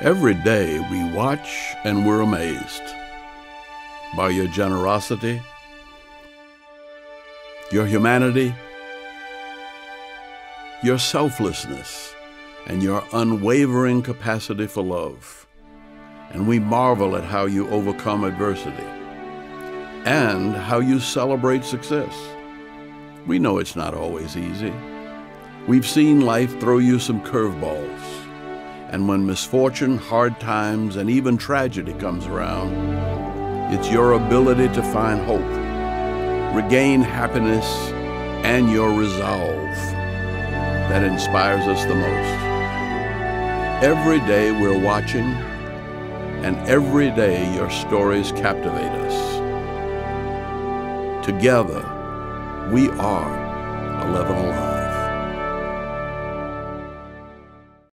Every day we watch and we're amazed by your generosity, your humanity, your selflessness, and your unwavering capacity for love. And we marvel at how you overcome adversity and how you celebrate success. We know it's not always easy. We've seen life throw you some curveballs. And when misfortune, hard times, and even tragedy comes around, it's your ability to find hope, regain happiness, and your resolve that inspires us the most. Every day we're watching, and every day your stories captivate us. Together, we are 11 Alive.